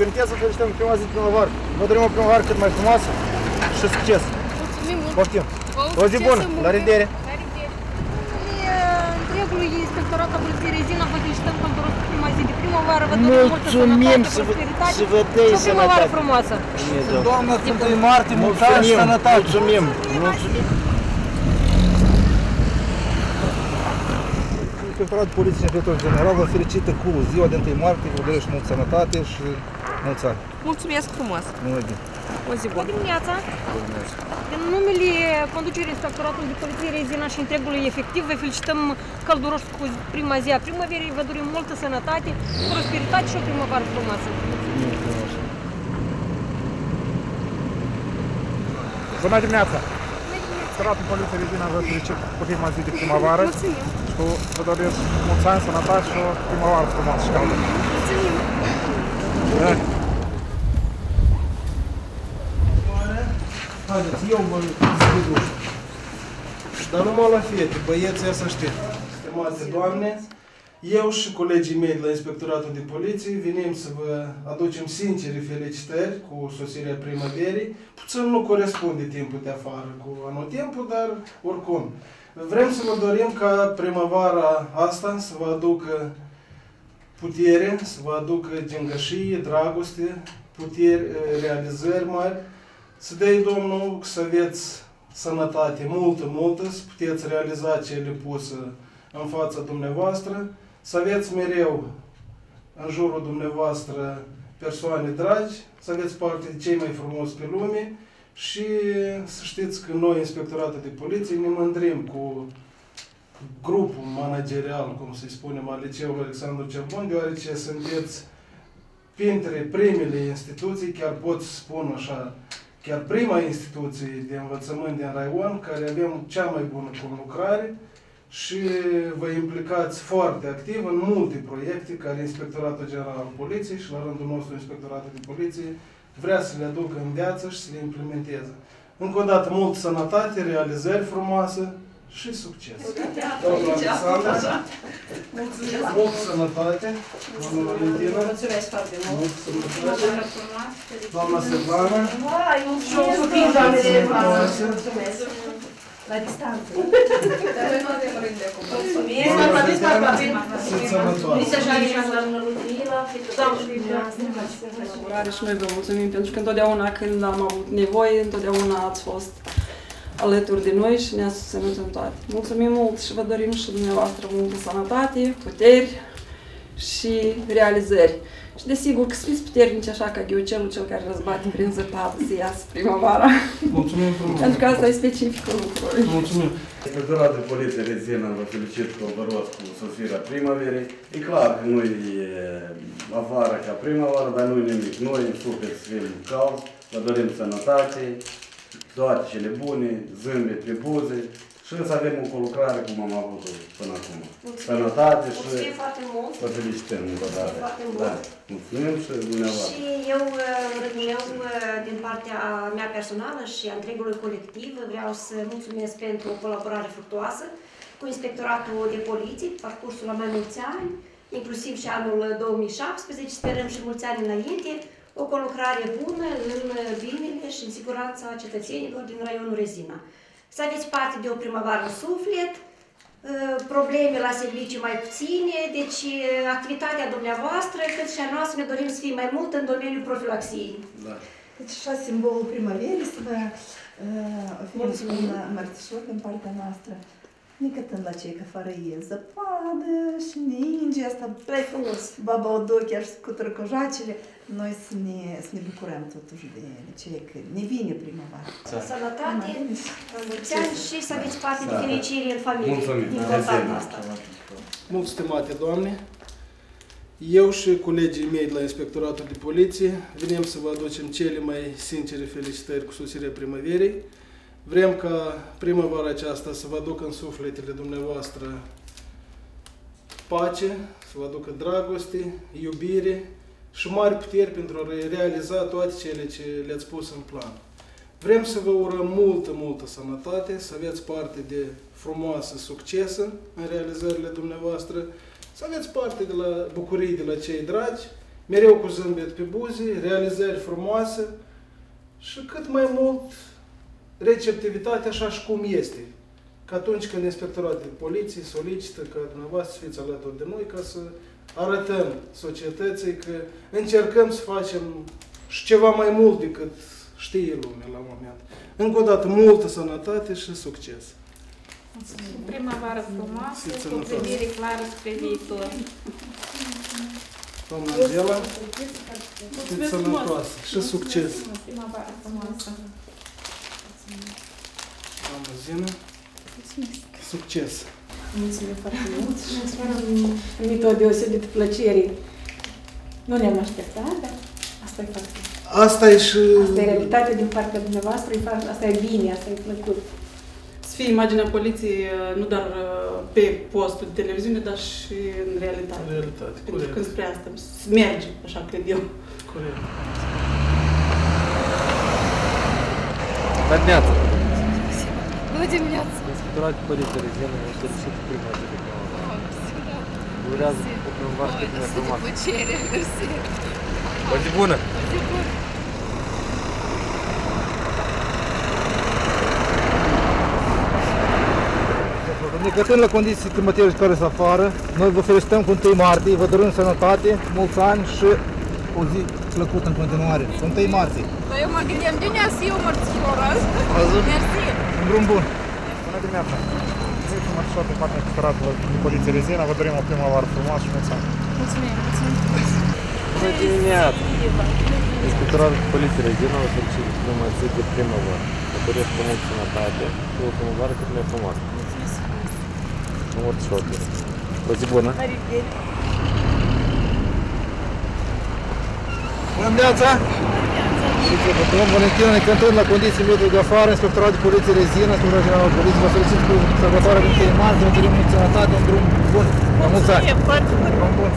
Permiteți să felicităm prima zi de primăvară. Vă dorim o primăvară cât mai frumoasă și succes. Mulțumim mult! Poftim! Vă O zi bună! succes în La muncă. revedere! La revedere! Numele întregului inspectorat al Poliției Rezina vă felicităm că am doresc prima zi de primăvară, vă dorim multă Mulțumim sănătate, să vă- prosperitate să vă dea și o primăvară sănătate. frumoasă! Dumnezeu. Doamna 1 martie, mult ani și Mulțumim, sănătate! mulțumim, mulțumim. Inspectoratul Poliției și Inspectorul General vă felicită cu ziua de 1 martie, vă doresc multă sănătate și mulți ani. Mulțumesc frumos! Numai bine! O zi Bună bună! dimineața! În numele conducerii Inspectoratului de Poliție Rezina și întregului efectiv, vă felicităm călduros cu prima zi a primăverii, vă dorim multă sănătate, prosperitate și o primăvară frumoasă! Bună dimineața! Inspectoratul Poliției Regina vă felicit cu prima zi de primăvară Mulțumim! și cu, vă doresc mulți ani, sănătate și o primăvară frumoasă și caldă. Mulțumim! Haideți, eu mă deschid ușa. Dar numai la fete, băieții să știți. Stimate doamne, eu și colegii mei de la Inspectoratul de Poliție venim să vă aducem sincere felicitări cu sosirea primăverii. Puțin nu corespunde timpul de afară cu anotimpul, dar oricum. Vrem să vă dorim ca primăvara asta să vă aducă putere, să vă aducă gingășie, dragoste, puteri, realizări mari, să dea Domnul să aveți sănătate multă, multă, să puteți realiza cele puse în fața dumneavoastră, să aveți mereu în jurul dumneavoastră persoane dragi, să aveți parte de cei mai frumos pe lume și să știți că noi, Inspectoratul de Poliție, ne mândrim cu grupul managerial, cum să-i spunem, al Liceului Alexandru cel Bun, deoarece sunteți printre primele instituții, chiar pot să spun așa, chiar prima instituție de învățământ din Raion, care avem cea mai bună conlucrare și vă implicați foarte activ în multe proiecte care Inspectoratul General al Poliției și la rândul nostru Inspectoratul de Poliție vrea să le aducă în viață și să le implementeze. Încă o dată, mult sănătate, realizări frumoase și succes! Doamna Alexandra, mult sănătate, doamna Valentina, Mulțumesc foarte mult! mult sănătate, doamna Svetlana, Vai, mulțumesc! copii, doamne, de Frumoase. Mulțumesc! La distanță. Mulțumesc. Sunt sănătoase. Nici așa, nici așa, doamna Ludmila, colaborare și noi vă mulțumim pentru că întotdeauna când am avut nevoie, întotdeauna ați fost alături de noi și ne-ați susținut în toate. Mulțumim mult și vă dorim și dumneavoastră multă sănătate, puteri și realizări. Și desigur că să fiți puternici așa ca ghiocelul cel care răzbate prin zăpadă să iasă primăvara. Mulțumim frumos. pentru că asta e specificul lucrului. Mulțumim. Inspectoratul de Poliție Rețină vă felicit călduros cu sosirea primăverii. E clar că nu e afară ca primăvară, dar nu e nimic. Noi în suflet să fim calzi, vă dorim sănătate, toate cele bune, zâmbet pe buze și să avem o colucrare cum am avut-o până acum. Sănătate și Mulțumim foarte mult. vă felicităm încă o dată. foarte mult. Da. Mulțumim și dumneavoastră. Și eu, în rândul meu, din partea mea personală și a întregului colectiv, vreau să mulțumesc pentru o colaborare fructuoasă cu Inspectoratul de Poliție, pe parcursul la mai mulți ani, inclusiv și anul 2017, sperăm și mulți ani înainte, o conlucrare bună în binele și în siguranța cetățenilor din raionul Rezina. Să aveți parte de o primăvară în suflet, uh, probleme la serviciu mai puține, deci uh, activitatea dumneavoastră, cât și a noastră, ne dorim să fie mai mult în domeniul profilaxiei. Da. Deci așa simbolul primăverii să vă uh, oferim Mulțumim. un uh, mărțișor din partea noastră. Necătând la cei că fără e zăpadă și ninge asta, Prea frumos! baba Odochia și scutură cu jacele, noi să ne, să ne bucurăm totuși de cei că ne vine primăvara. Sănătate, Numai bine și mulți ani și să aveți parte de Da. fericire în familie. Mulțumim. Important Mulțumim. asta. Mult stimate doamne, eu și colegii mei de la Inspectoratul de Poliție venim să vă aducem cele mai sincere felicitări cu sosirea primăverii. Vrem ca primăvara aceasta să vă aducă în sufletele dumneavoastră pace, să vă aducă dragoste, iubire și mari puteri pentru a realiza toate cele ce le-ați pus în plan. Vrem să vă urăm multă, multă sănătate, să aveți parte de frumoasă succesă în realizările dumneavoastră, să aveți parte de la bucurii de la cei dragi mereu cu zâmbet pe buze, realizări frumoase și cât mai mult receptivitate așa și cum este. Că atunci când inspectoratul de poliție solicită ca dumneavoastră să fiți alături de noi ca să arătăm societății că încercăm să facem și ceva mai mult decât știe lumea la moment. Încă o dată, multă sănătate și succes! Primăvară frumoasă, Fiți cu sănătoși. privire clară spre viitor. Doamna Angela, fiți sănătoasă și succes! Primăvară frumoasă. Doamna Zina, succes! Mulțumim foarte mult și am primit o deosebită plăcere. Nu ne-am așteptat, dar asta e foarte. Asta e și... Asta e realitatea din partea dumneavoastră, e foarte, asta e bine, asta e plăcut. Să fie imaginea poliției uh, nu doar uh, pe postul de televiziune, dar și în realitate. În realitate, Pentru că corect. spre asta merge, așa cred eu. corect. Bună dimineața! Bună dimineața! Inspectorat de poliție Rezina a solicit prima zi de primăvară. Durează o primăvară cât mai frumoasă. O zi bună! Necătând la condiții climatice care sunt afară, noi vă felicităm cu 1 martie, vă dorim sănătate, mulți ani și o zi plăcută în continuare. Cu 1 martie. Dar eu mă gândeam, de unde să eu mărțișor azi? Văzut? Mersi! Un drum bun. Bună dimineața! Noi sunt marșor de partea inspectoratului de poliție Rezina, vă dorim o primăvară frumoasă și mulți ani! Mulțumim, mulțumim! Bună dimineața! Inspectoratul de poliție Rezina a solicit prima zi de primăvară. Vă doresc cu multă sănătate și o primăvară cât mai frumoasă. Nu mult șocă. O zi bună! Bună dimineața! Domnul Valentin, ne cântăm la condiții mediului de afară, inspectorat de poliție Rezina, inspectorat general de poliție, vă felicit cu sărbătoarea de 1 martie, vă dorim multă sănătate, un drum bun, la mulți ani! E foarte Drum bun!